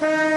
Bye.